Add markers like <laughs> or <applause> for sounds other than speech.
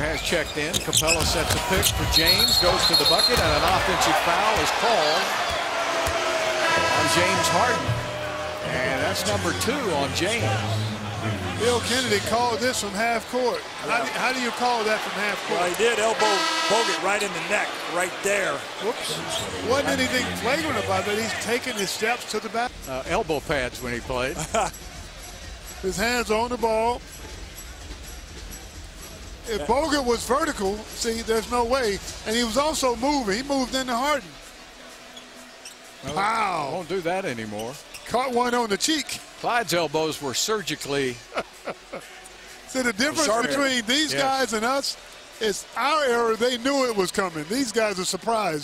has checked in. Capela sets a pick for James, goes to the bucket, and an offensive foul is called on James Harden. And that's number two on James. Bill Kennedy called this from half court. How, do, how do you call that from half court? Well, he did elbow Bogut right in the neck, right there. Whoops. Wasn't anything flagrant about it. He's taking his steps to the back. Uh, elbow pads when he played. <laughs> his hands on the ball. If Bogut was vertical, see, there's no way. And he was also moving. He moved into Harden. Well, wow. Won't do that anymore. Caught one on the cheek. Clyde's elbows were surgically. <laughs> see, the difference between these yes. guys and us is our error. they knew it was coming. These guys are surprised.